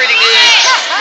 pretty good.